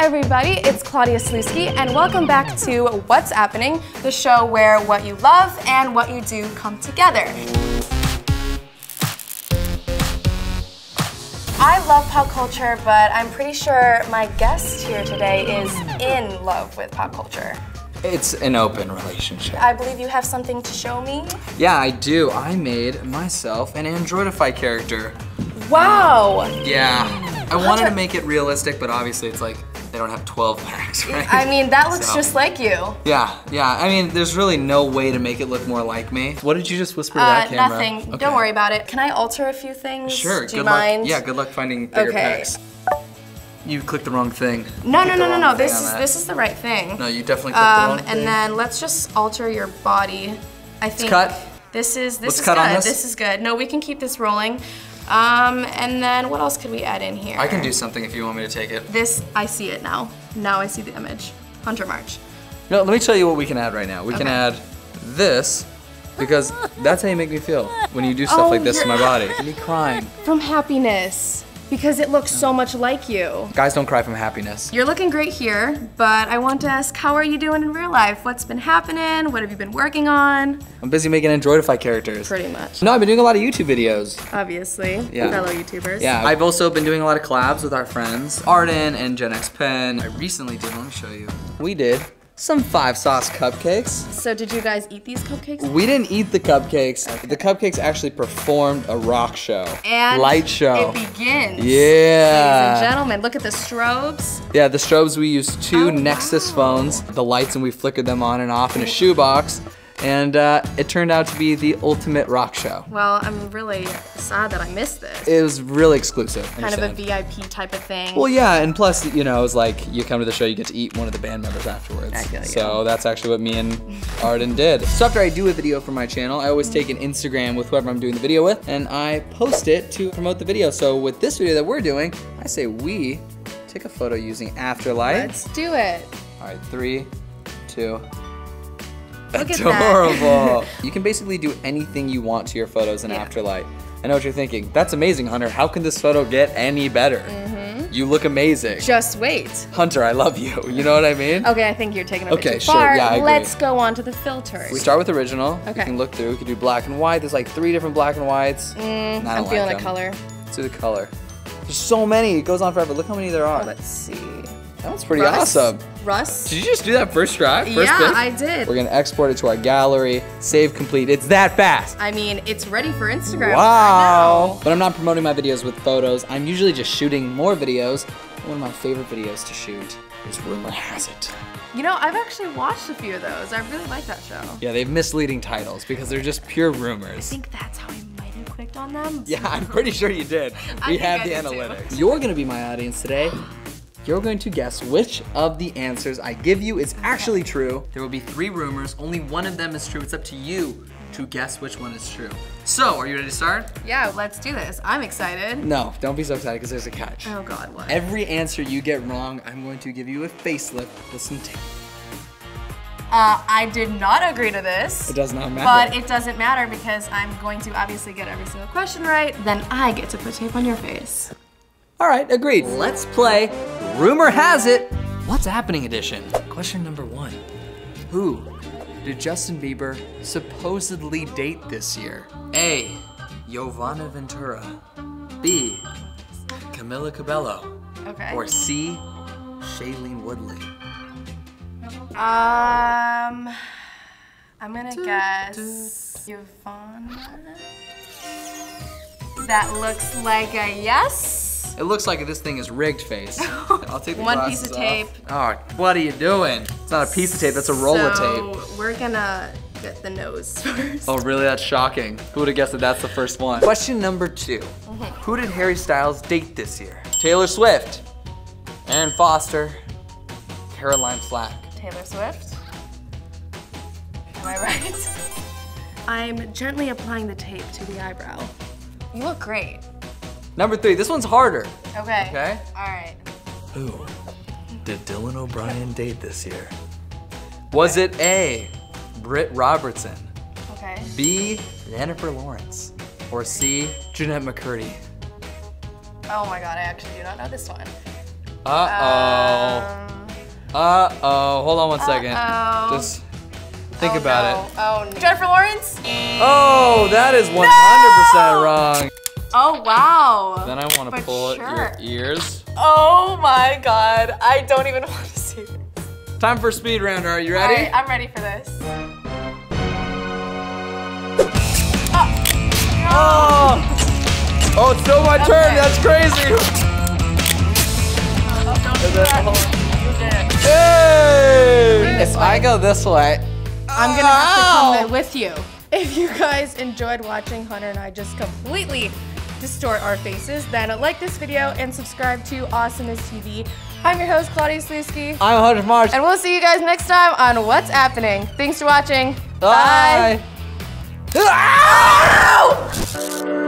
everybody, it's Claudia Sulewski, and welcome back to What's Appening, the show where what you love and what you do come together. I love pop culture, but I'm pretty sure my guest here today is in love with pop culture. It's an open relationship. I believe you have something to show me. Yeah, I do. I made myself an Androidify character. Wow! Yeah. I wanted to make it realistic, but obviously it's like they don't have 12 packs, right? I mean, that looks So- just like you. Yeah, yeah. I mean, there's really no way to make it look more like me. What did you just whisper to Uh, that camera? nothing. Okay. Don't worry about it. Can I alter a few things? Sure, Do good you luck. mind? Yeah, good luck finding bigger Okay. packs. You clicked the wrong thing. No, no, no, no, no. This is this is the right thing. No, you definitely clicked the Um, wrong and thing. And then let's just alter your body. I think cut. this is this Let's is cut good. on this. is good. No, we can keep this rolling. Um, and then what else could we add in here? I can do something if you want me to take it. this. I see it now. Now I see the image. Hunter March. No, let me tell you what we can add right now. We can add this because that's how you make me feel when you do stuff Oh, like this to my body. Me crying. From happiness, because it looks so much like you. Guys don't cry from happiness. You're looking great here, but I want to ask, how are you doing in real life? What's been happening? What have you been working on? I'm busy making Androidify characters. Pretty much. No, I've been doing a lot of YouTube videos. Obviously, Yeah. fellow YouTubers. Yeah, I've also been doing a lot of collabs with our friends, Arden and JennXPenn. I recently did, let me show you. We did some five sauce cupcakes. So did you guys eat these cupcakes? We didn't eat the cupcakes. The cupcakes actually performed a rock show. And Light show. It begins. Yeah. Ladies and gentlemen, look at the strobes. Yeah, the strobes we used two Oh, Nexus wow. phones, the lights, and we flickered them on and off in a shoebox. And uh, it turned out to be the ultimate rock show. Well, I'm really sad that I missed this. It was really exclusive. kind of a? VIP type of thing. Well, yeah, and plus, you know, it was like you come to the show, you get to eat one of the band members afterwards. I feel you. So that's actually what me and Arden did. So after I do a video for my channel, I always take an Instagram with whoever I'm doing the video with, and I post it to promote the video. So with this video that we're doing, I say we take a photo using Afterlight. Let's do it. All right, three, two. Look. Adorable. you can basically do anything you want to your photos in Yeah. Afterlight. I know what you're thinking. That's amazing, Hunter. How can this photo get any better? Mm-hmm. You look amazing. Just wait. Hunter, I love you. You know what I mean? Okay, I think you're taking it a Okay, too sure, far. yeah, I agree. Let's go on to the filters. We start with original. Okay. You can look through. We can do black and white. There's like three different black and whites. Mm, I I'm feeling like a them. color. Let's do the color. There's so many. It goes on forever. Look how many there are. Let's see. That was pretty Russ? awesome. Russ? Did you just do that first try? First yeah, pick? I did. We're gonna export it to our gallery. Save complete. It's that fast. I mean, it's ready for Instagram. Wow. right But I'm not promoting my videos with photos. I'm usually just shooting more videos. One of my favorite videos to shoot is Rumor Has It. You know, I've actually watched a few of those. I really like that show. Yeah, they have misleading titles because they're just pure rumors. I think that's how I might have clicked on them. Yeah, I'm pretty sure you did. We have the did too. analytics. You're gonna be my audience today. You're going to guess which of the answers I give you is actually true. There will be three rumors. Only one of them is true. It's up to you to guess which one is true. So, are you ready to start? Yeah, let's do this. I'm excited. No, don't be so excited because there's a catch. Oh God, what? Every answer you get wrong, I'm going to give you a facelift with some tape. Uh, I did not agree to this. It does not matter. But it doesn't matter because I'm going to obviously get every single question right. Then I get to put tape on your face. All right, agreed. Let's play Rumor Has It What's Appening Edition. Question number one Who did Justin Bieber supposedly date this year? A. Yovanna Ventura. B. Camila Cabello. Okay. Or C. Shailene Woodley. Um, I'm gonna guess Yvonne. That looks like a yes. It looks like this thing is rigged face. I'll take the One piece of glasses tape. off. Oh, what are you doing? It's not a piece of tape, that's a roll of tape. So we're gonna get the nose first. Oh, really? That's shocking. Who would have guessed that that's the first one? Question number 2 Mm-hmm. Who did Harry Styles date this year? Taylor Swift, Erin Foster, Caroline Flack. Taylor Swift. Am I right? I'm gently applying the tape to the eyebrow. You look great. Number three, this one's harder. Okay. Okay. All right. Who did Dylan O'Brien date this year? Was it A, Britt Robertson, Okay. B, Jennifer Lawrence, or C, Jennette McCurdy? Oh my god, I actually do not know this one. Uh-oh. Um, Uh-oh. Hold on one second. Uh-oh. Just think Oh, about no. it. Oh, no. Jennifer Lawrence? Oh, that is 100% wrong. Oh, wow. Then I want to But pull sure. your ears. Oh my god. I don't even want to see this. Time for speed round. Are you ready? Alright, I'm ready for this. Oh! Oh, oh it's still my turn. That's crazy. Oh, don't do that. hold on. You did it. Hey! If way. I go this way, I'm gonna have to come with you. If you guys enjoyed watching Hunter and I just completely distort our faces, then like this video and subscribe to Awesomeness TV. I'm your host, Claudia Sulewski, I'm Hunter March. and we'll see you guys next time on What's Appening. Thanks for watching. Bye. Ow!